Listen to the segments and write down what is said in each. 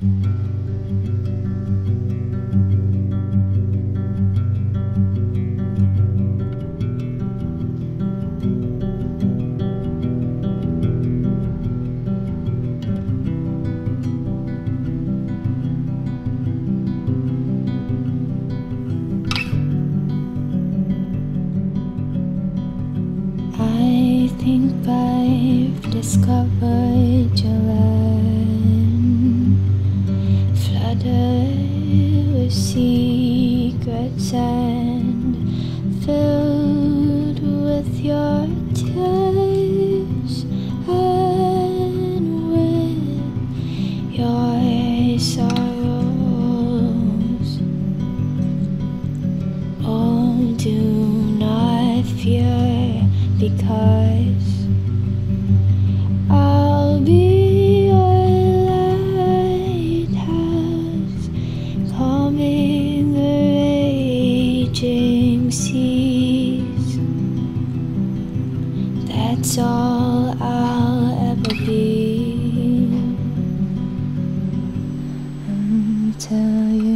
I think I've discovered your land, secrets and filled with your tears and with your sorrows. Oh, do not fear, because That's all I'll ever be. Until you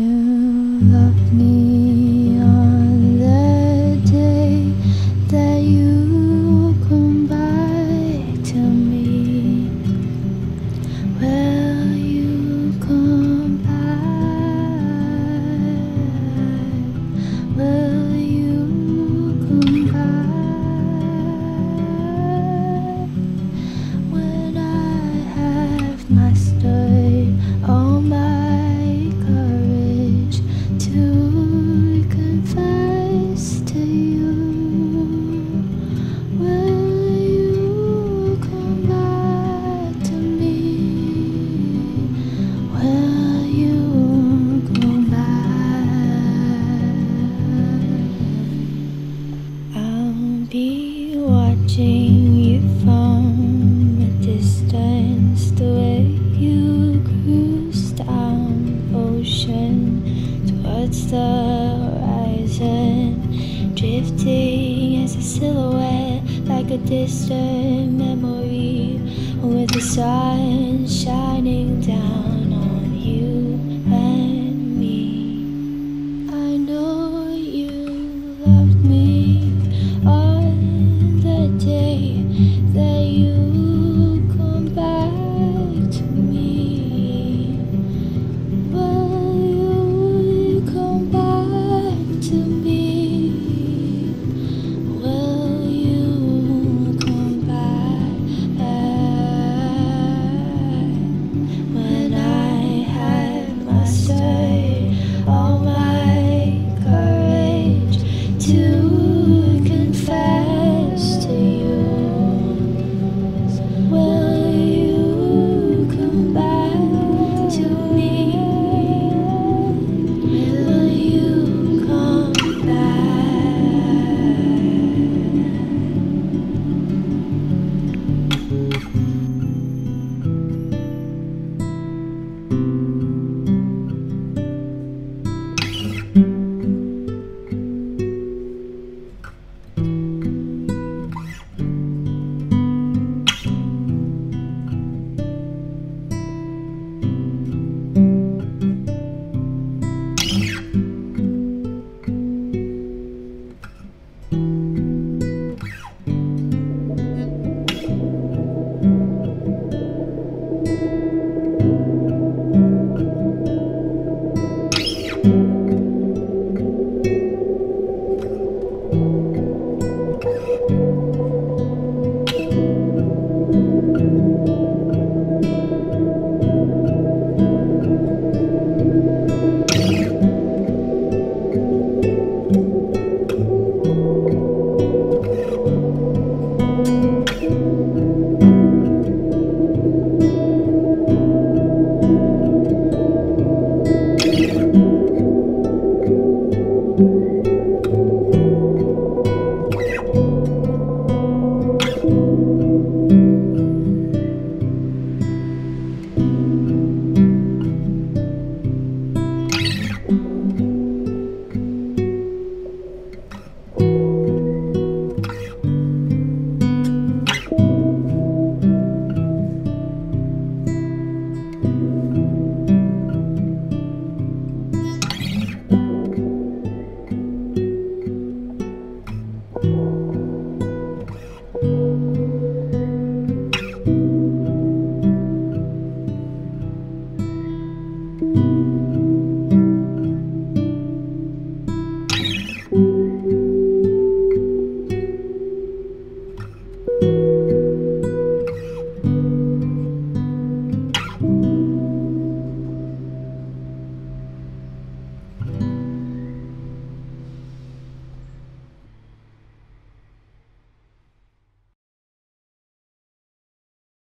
watching you from a distance, the way you cruise down ocean towards the horizon, drifting as a silhouette like a distant memory, with the sun shining